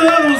Bravo.